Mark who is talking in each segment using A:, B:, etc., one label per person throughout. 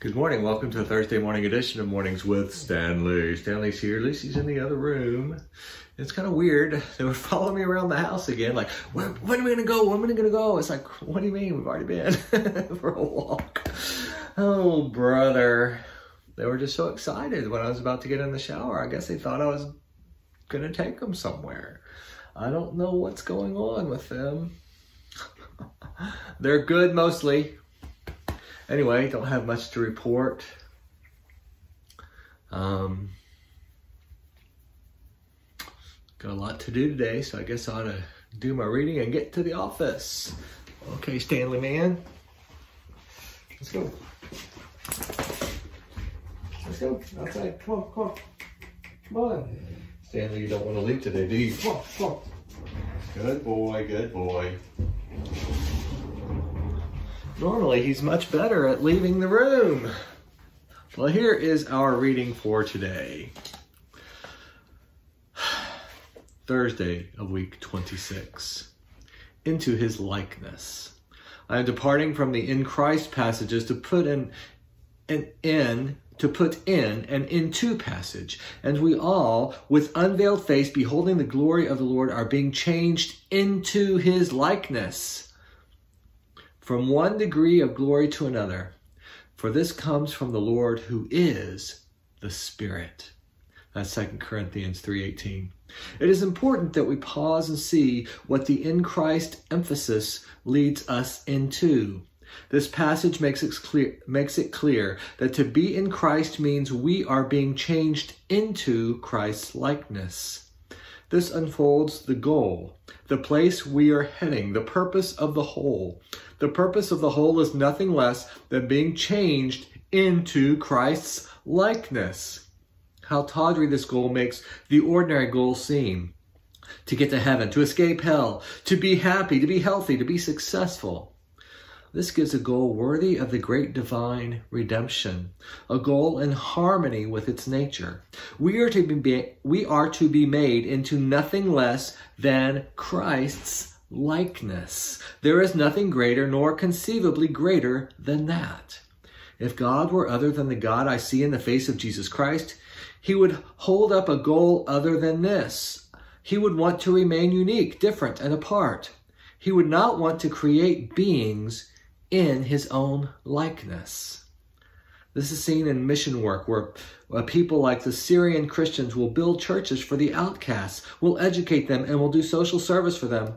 A: Good morning. Welcome to the Thursday morning edition of Mornings with Stanley. Stanley's here. Lucy's in the other room. It's kind of weird. They were following me around the house again, like, when, when are we going to go? When are we going to go? It's like, what do you mean? We've already been for a walk. Oh, brother. They were just so excited when I was about to get in the shower. I guess they thought I was going to take them somewhere. I don't know what's going on with them. They're good mostly. Anyway, don't have much to report. Um, got a lot to do today, so I guess I ought to do my reading and get to the office. Okay, Stanley man. Let's go. Let's go outside. Come on, come on. Come on. Stanley, you don't want to leave today, do you? Come on, come on. Good boy, good boy. Normally, he's much better at leaving the room. Well, here is our reading for today. Thursday of week 26. Into his likeness. I am departing from the in Christ passages to put an, an in to put in an into passage. And we all, with unveiled face, beholding the glory of the Lord, are being changed into his likeness from one degree of glory to another. For this comes from the Lord who is the Spirit. That's 2 Corinthians 3.18. It is important that we pause and see what the in Christ emphasis leads us into. This passage makes it, clear, makes it clear that to be in Christ means we are being changed into Christ's likeness. This unfolds the goal, the place we are heading, the purpose of the whole. The purpose of the whole is nothing less than being changed into Christ's likeness. How tawdry this goal makes the ordinary goal seem. To get to heaven, to escape hell, to be happy, to be healthy, to be successful. This gives a goal worthy of the great divine redemption, a goal in harmony with its nature. We are to be, we are to be made into nothing less than Christ's likeness. There is nothing greater nor conceivably greater than that. If God were other than the God I see in the face of Jesus Christ, he would hold up a goal other than this. He would want to remain unique, different, and apart. He would not want to create beings in his own likeness. This is seen in mission work where people like the Syrian Christians will build churches for the outcasts, will educate them, and will do social service for them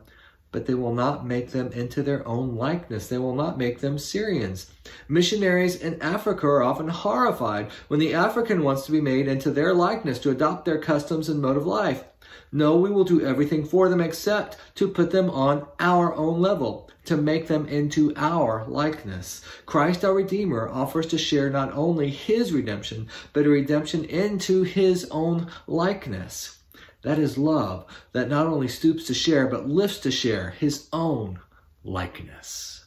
A: but they will not make them into their own likeness. They will not make them Syrians. Missionaries in Africa are often horrified when the African wants to be made into their likeness to adopt their customs and mode of life. No, we will do everything for them except to put them on our own level, to make them into our likeness. Christ our Redeemer offers to share not only his redemption, but a redemption into his own likeness. That is love that not only stoops to share, but lifts to share his own likeness.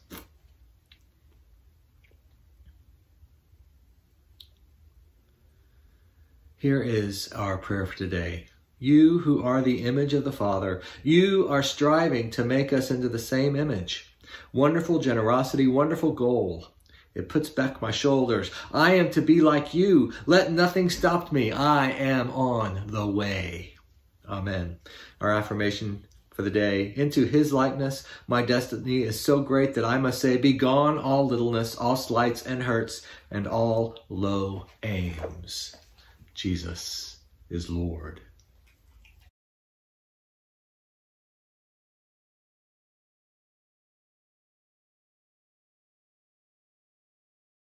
A: Here is our prayer for today. You who are the image of the Father, you are striving to make us into the same image. Wonderful generosity, wonderful goal. It puts back my shoulders. I am to be like you. Let nothing stop me. I am on the way. Amen. Our affirmation for the day. Into his likeness, my destiny is so great that I must say, Be gone all littleness, all slights and hurts, and all low aims. Jesus is Lord.